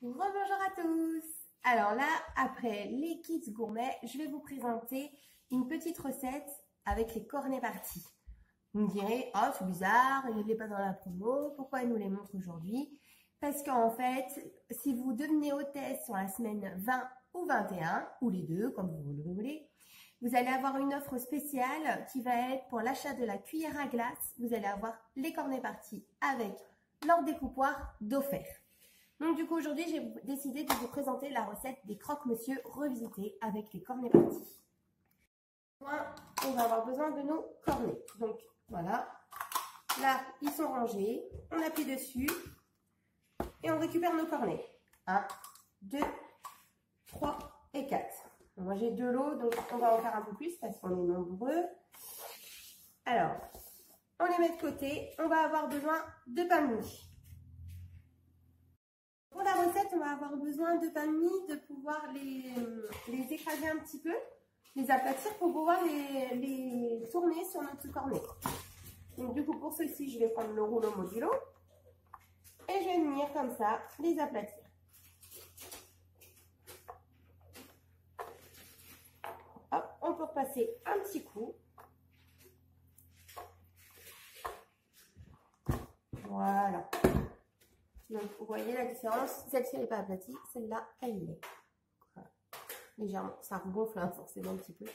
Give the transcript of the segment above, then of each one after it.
Bonjour à tous Alors là, après les kits gourmets, je vais vous présenter une petite recette avec les cornets partis. Vous me direz, oh c'est bizarre, il n'est pas dans la promo, pourquoi il nous les montre aujourd'hui? Parce qu'en fait, si vous devenez hôtesse sur la semaine 20 ou 21, ou les deux, comme vous le voulez, vous allez avoir une offre spéciale qui va être pour l'achat de la cuillère à glace. Vous allez avoir les cornets partis avec leur découpoir d'offert. Donc du coup aujourd'hui j'ai décidé de vous présenter la recette des croque-monsieur revisités avec les cornets partis. On va avoir besoin de nos cornets. Donc voilà, là ils sont rangés, on appuie dessus et on récupère nos cornets. 1, 2, 3 et 4. Moi j'ai de l'eau donc on va en faire un peu plus parce qu'on est nombreux. Alors, on les met de côté, on va avoir besoin de pain de mie. Pour la recette, on avoir besoin de mie, de pouvoir les, les écraser un petit peu, les aplatir pour pouvoir les, les tourner sur notre cornet. Donc du coup, pour ceci, je vais prendre le rouleau modulo et je vais venir comme ça les aplatir. Hop, on peut repasser un petit coup. Voilà. Vous voyez la différence. Celle-ci, n'est pas aplatie. Celle-là, elle l'est. Légèrement. Ça regonfle hein, forcément un petit peu.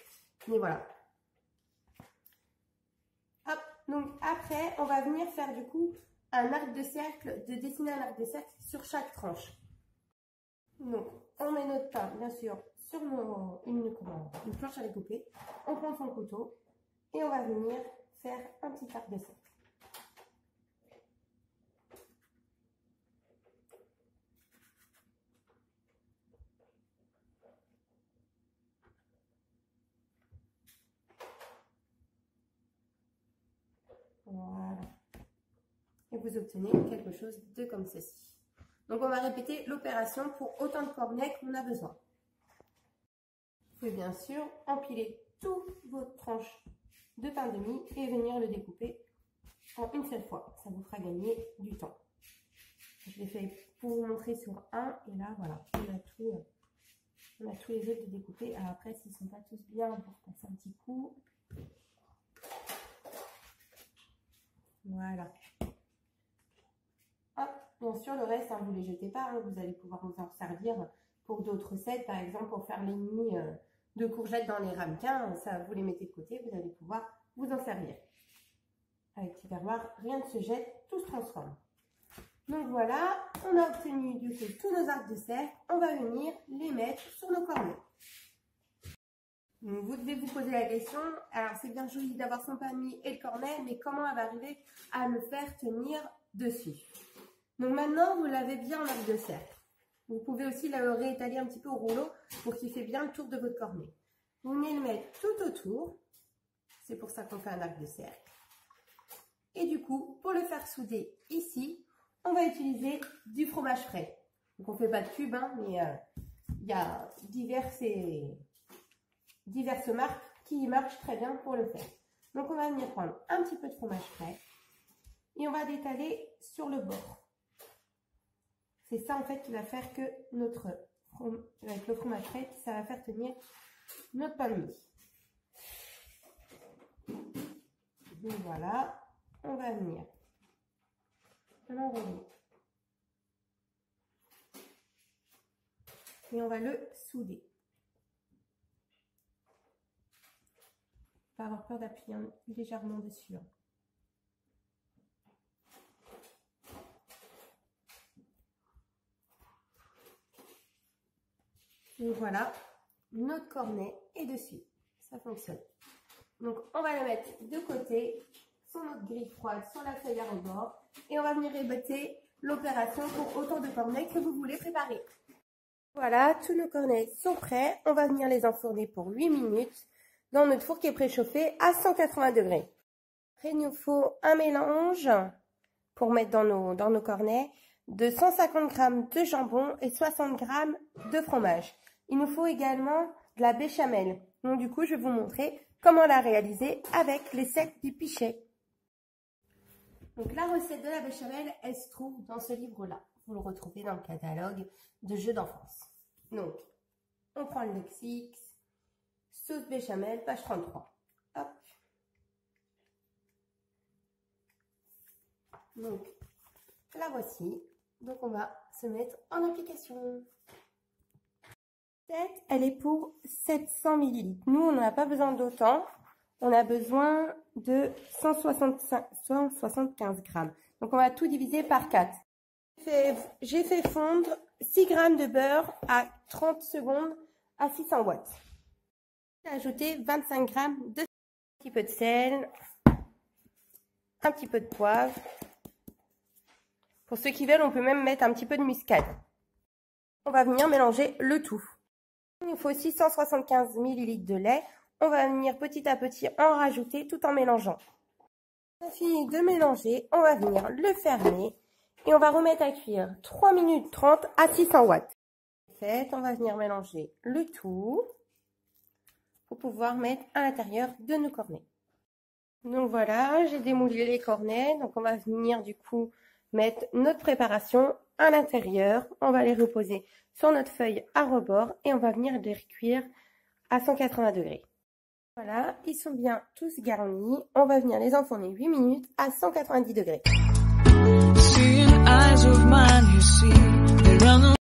Mais voilà. Hop. Donc, après, on va venir faire du coup un arc de cercle, de dessiner un arc de cercle sur chaque tranche. Donc, on met notre pain, bien sûr, sur une planche à découper. On prend son couteau et on va venir faire un petit arc de cercle. Voilà. Et vous obtenez quelque chose de comme ceci. Donc on va répéter l'opération pour autant de cornets qu'on a besoin. Vous pouvez bien sûr empiler toutes vos tranches de pain de mie et venir le découper en une seule fois. Ça vous fera gagner du temps. Je l'ai fait pour vous montrer sur un et là voilà, on a tout, on a tous les autres de découper. Après, s'ils ne sont pas tous bien, pour passer un petit coup. Voilà. Hop, bien sûr, le reste, hein, vous ne les jetez pas. Hein. vous allez pouvoir vous en servir pour d'autres recettes. Par exemple, pour faire les nids euh, de courgettes dans les ramequins. Ça, vous les mettez de côté. Vous allez pouvoir vous en servir. Avec Tupperware, rien ne se jette, tout se transforme. Donc voilà, on a obtenu du coup tous nos arcs de cercle. On va venir les mettre sur nos cornets. Vous devez vous poser la question, alors c'est bien joli d'avoir son panier et le cornet, mais comment elle va arriver à le faire tenir dessus? Donc maintenant, vous l'avez bien en arc de cercle. Vous pouvez aussi le réétaler un petit peu au rouleau pour qu'il fait bien le tour de votre cornet. Vous venez le mettre tout autour. C'est pour ça qu'on fait un arc de cercle. Et du coup, pour le faire souder ici, on va utiliser du fromage frais. Donc on ne fait pas de cube, hein, mais euh, il y a diverses diverses marques qui marchent très bien pour le faire. Donc on va venir prendre un petit peu de fromage frais et on va l'étaler sur le bord. C'est ça en fait qui va faire que notre avec le fromage frais, ça va faire tenir notre pain mie. voilà, on va venir l'enrouler. Et on va le souder. Avoir peur d'appuyer légèrement dessus. Hein. Voilà, notre cornet est dessus. Ça fonctionne. Donc, on va le mettre de côté sur notre grille froide, sur la feuille à rebord. Et on va venir répéter l'opération pour autant de cornets que vous voulez préparer. Voilà, tous nos cornets sont prêts. On va venir les enfourner pour 8 minutes dans notre four qui est préchauffé à 180 degrés. Il nous faut un mélange pour mettre dans nos, dans nos cornets de 150 g de jambon et 60 g de fromage. Il nous faut également de la béchamel. Donc du coup, je vais vous montrer comment la réaliser avec les secs du pichet. Donc la recette de la béchamel, elle se trouve dans ce livre-là. vous le retrouvez dans le catalogue de jeux d'enfance. Donc, on prend le lexique, sauce béchamel, page 33. Hop. Donc, la voici. Donc, on va se mettre en application. Elle est pour 700 ml. Nous, on n'a pas besoin d'autant. On a besoin de 165, 175 grammes. Donc, on va tout diviser par 4. J'ai fait fondre 6 grammes de beurre à 30 secondes à 600 watts. Ajouté 25 grammes de sel, un petit peu de poivre. Pour ceux qui veulent, on peut même mettre un petit peu de muscade. On va venir mélanger le tout. Il nous faut 675 ml de lait. On va venir petit à petit en rajouter tout en mélangeant. On a fini de mélanger, on va venir le fermer et on va remettre à cuire 3 minutes 30 à 600 watts. On va venir mélanger le tout pouvoir mettre à l'intérieur de nos cornets. Donc voilà, j'ai démoulé les cornets, donc on va venir du coup mettre notre préparation à l'intérieur. On va les reposer sur notre feuille à rebord et on va venir les cuire à 180 degrés. Voilà, ils sont bien tous garnis. On va venir les enfourner 8 minutes à 190 degrés.